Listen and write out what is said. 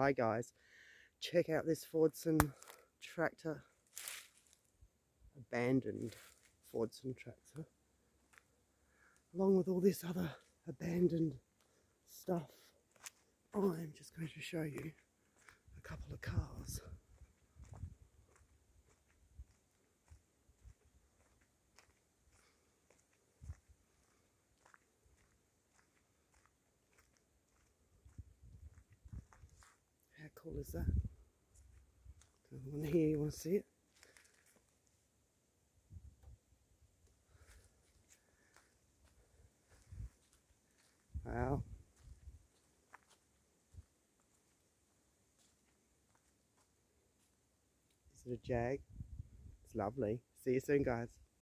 Hi guys, check out this Fordson tractor, abandoned Fordson tractor, along with all this other abandoned stuff. I'm just going to show you cool is that? Another one here, you want to see it? Wow. Is it a Jag? It's lovely. See you soon, guys.